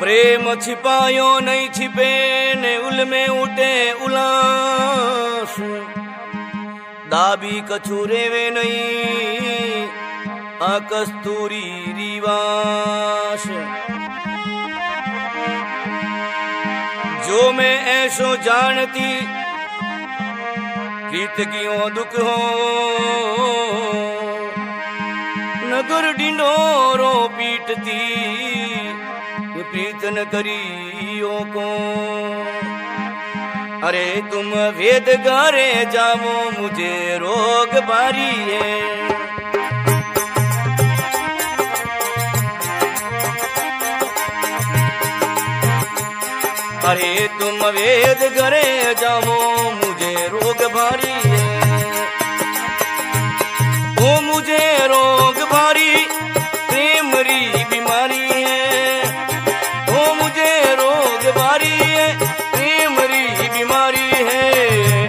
प्रेम छिपायो नहीं छिपे ने उल में उठे उलास। दाबी कछुरे वे नहीं आ कस्तूरी रिवास। जो मैं ऐसो जानती प्रीत कियो दुख हो? नगर डिंडोरो पीटती। प्रीत करियो को। अरे तुम वेद गारे जाओ, मुझे रोग बारी है अरे तुम वेद करे जाओ, मुझे रोग भारी है ओ, मुझे रोग है बीमारी है।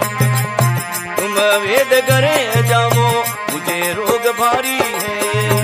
तुम वेद करे जाओ मुझे रोग भारी है।